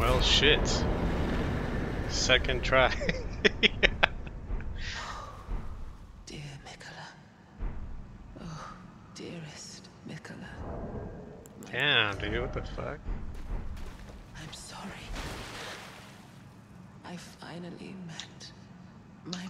Well, shit. Second try. Dear Miquella. Oh, dearest Miquella. My Damn, dude, what the fuck? I'm sorry. I finally met my